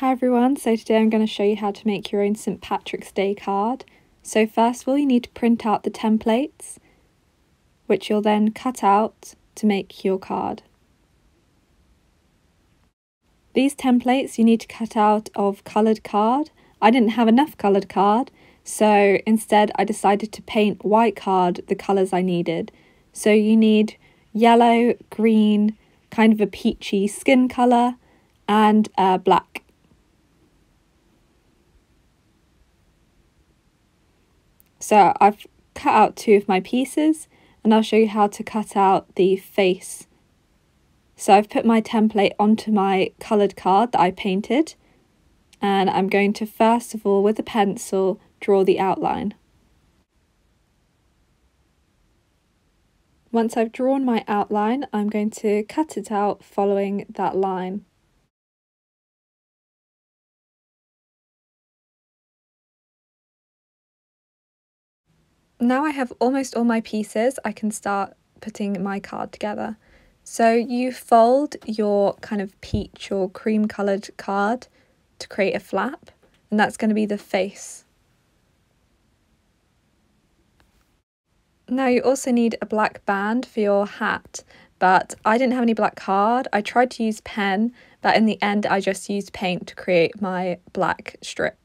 Hi everyone, so today I'm going to show you how to make your own St Patrick's Day card. So first of all you need to print out the templates, which you'll then cut out to make your card. These templates you need to cut out of coloured card. I didn't have enough coloured card, so instead I decided to paint white card the colours I needed. So you need yellow, green, kind of a peachy skin colour, and uh, black. So I've cut out two of my pieces and I'll show you how to cut out the face. So I've put my template onto my coloured card that I painted and I'm going to first of all with a pencil draw the outline. Once I've drawn my outline I'm going to cut it out following that line. Now I have almost all my pieces, I can start putting my card together. So you fold your kind of peach or cream coloured card to create a flap, and that's going to be the face. Now you also need a black band for your hat, but I didn't have any black card. I tried to use pen, but in the end I just used paint to create my black strip.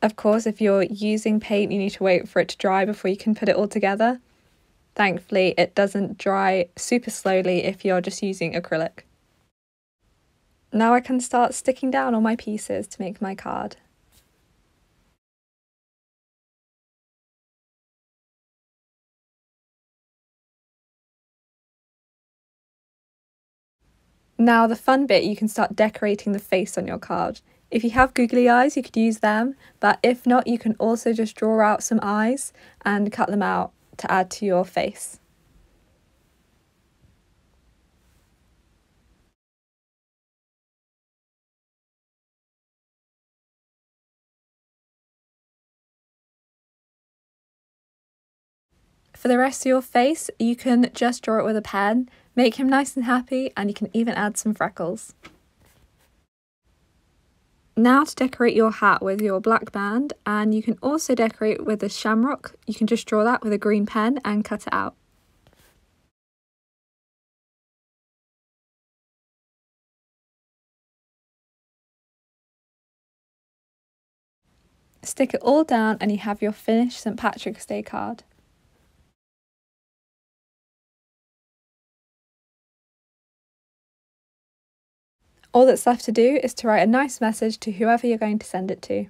Of course, if you're using paint, you need to wait for it to dry before you can put it all together. Thankfully, it doesn't dry super slowly if you're just using acrylic. Now I can start sticking down all my pieces to make my card. Now the fun bit, you can start decorating the face on your card. If you have googly eyes, you could use them, but if not, you can also just draw out some eyes and cut them out to add to your face. For the rest of your face, you can just draw it with a pen, make him nice and happy, and you can even add some freckles. Now to decorate your hat with your black band, and you can also decorate with a shamrock. You can just draw that with a green pen and cut it out. Stick it all down and you have your finished St Patrick's Day card. All that's left to do is to write a nice message to whoever you're going to send it to.